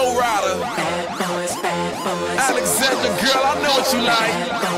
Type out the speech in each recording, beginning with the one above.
Flo Rida. Alexandra, girl, I know what you like.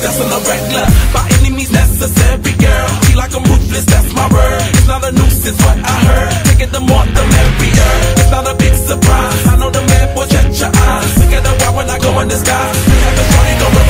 that's an irregular. By any means necessary, girl. Feel like I'm ruthless, that's my word. It's not a nuisance, what I heard. Take it the more, the merrier. It's not a big surprise. I know the man will catch your eyes. Look at the why when I go in the sky. We have a party, don't